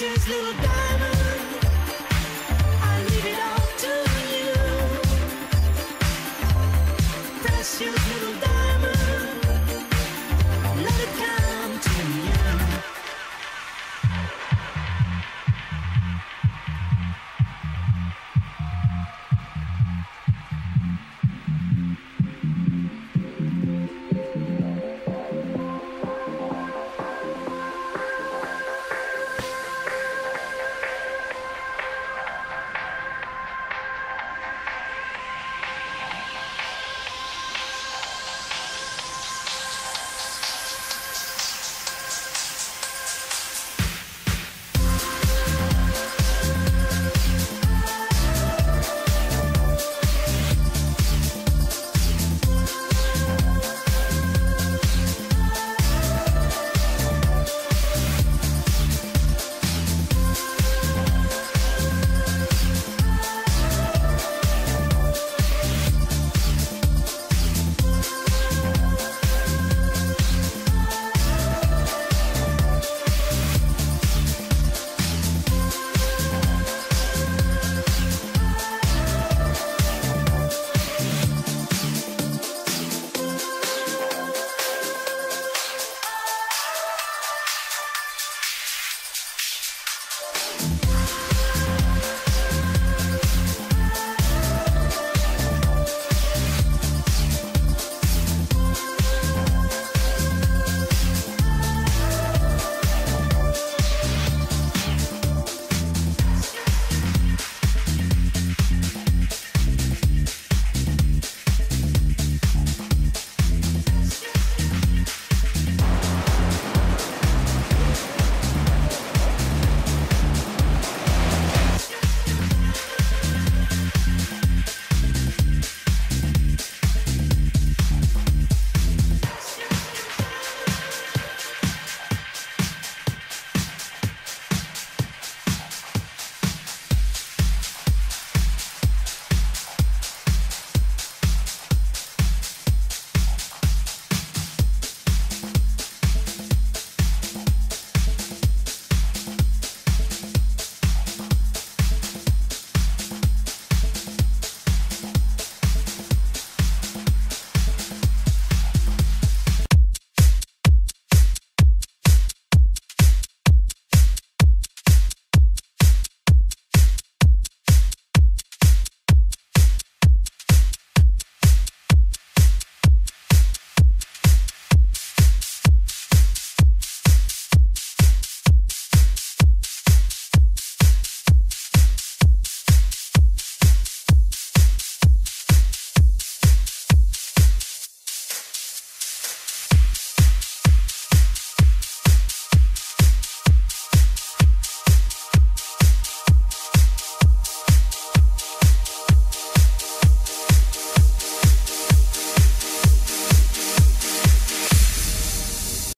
precious little diamond.